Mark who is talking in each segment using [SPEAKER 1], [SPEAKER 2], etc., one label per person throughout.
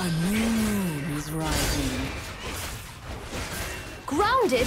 [SPEAKER 1] A new moon is rising.
[SPEAKER 2] Grounded?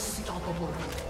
[SPEAKER 2] Unstoppable.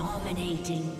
[SPEAKER 2] Dominating.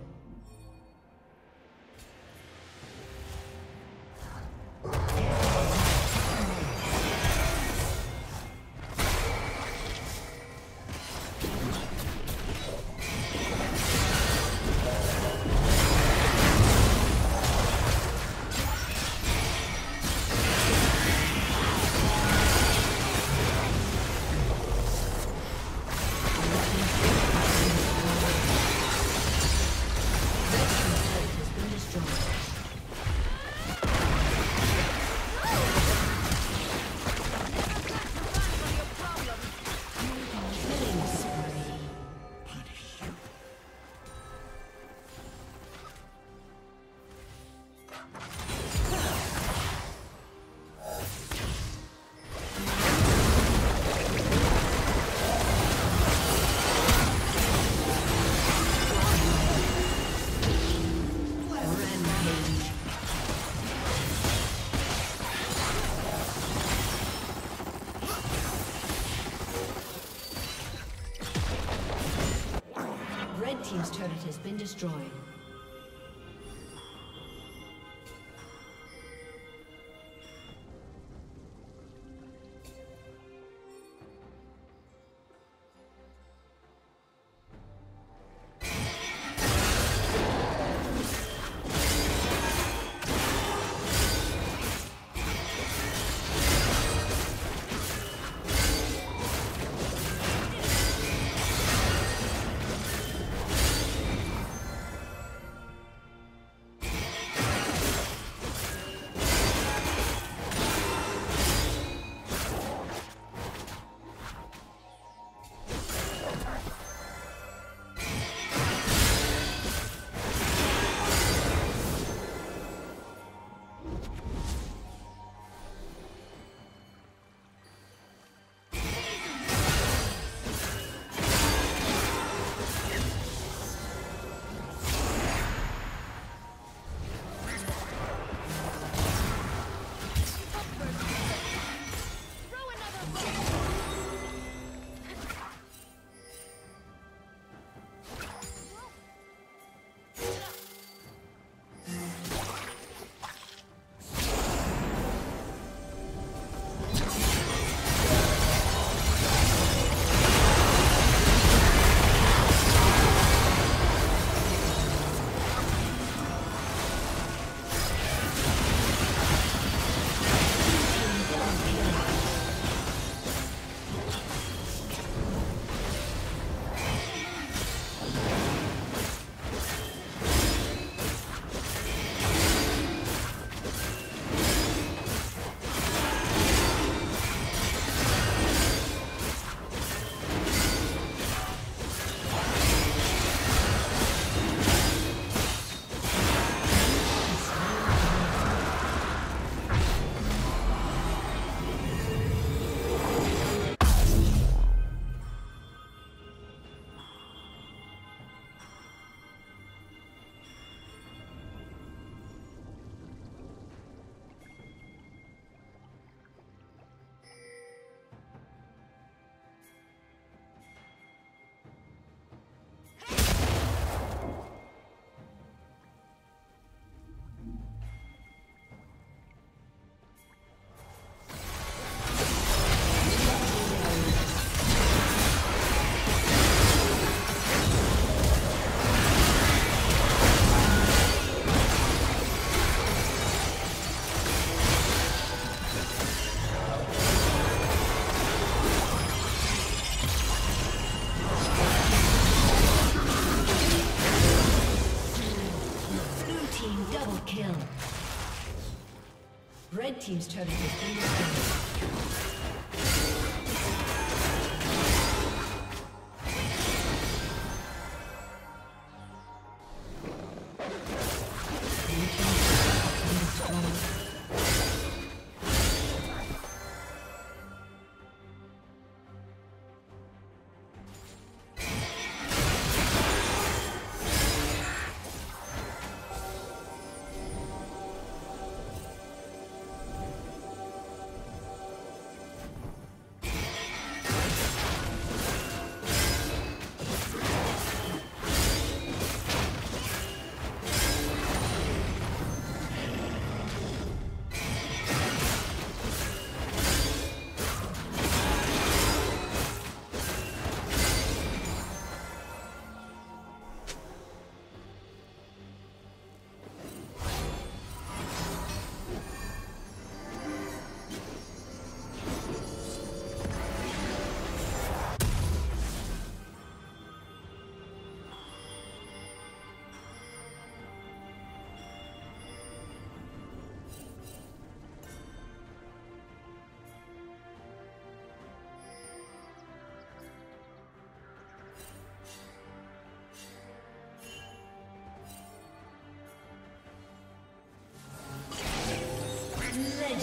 [SPEAKER 2] Team's turret has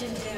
[SPEAKER 2] Legendary.